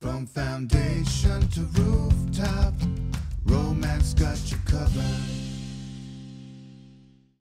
From foundation to rooftop, romance got you covered.